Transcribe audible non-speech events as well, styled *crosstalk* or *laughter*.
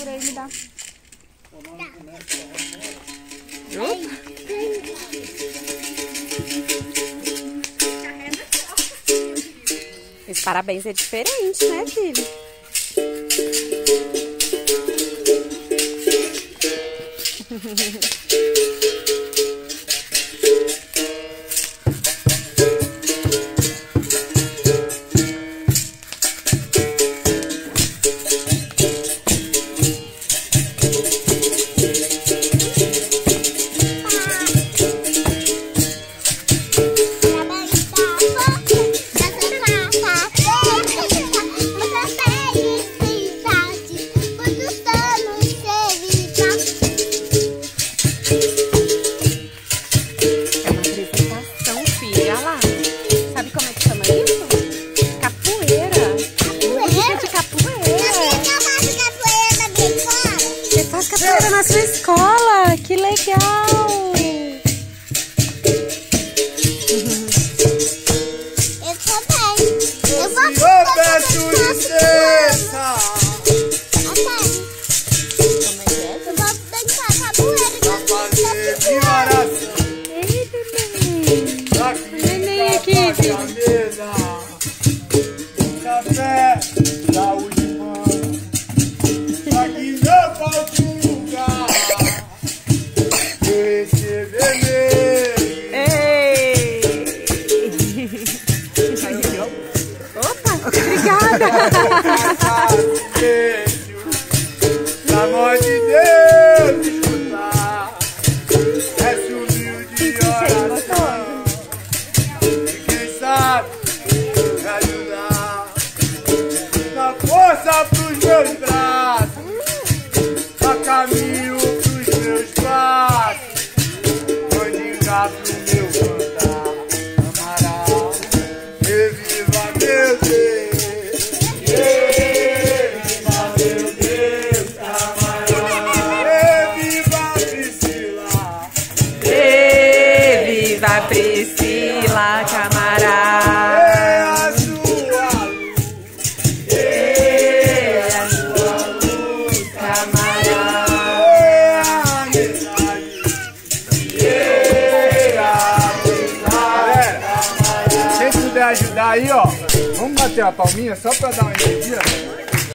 por aí me dá. Tá. Opa. Esse parabéns é diferente, né, filho? *laughs* capoeira na sua escola. Que legal! Eu também. Eu vou Senhor, peço licença. Eu. Neném aqui, filho. Pelo amor de Deus, escutar essa humilde oração. E quem sabe ajudar, dá força pros meus braços, dá caminho pros meus passos, onde engato Viva ajudar aí, ó. Vamos bater a palminha só pra dar uma energia.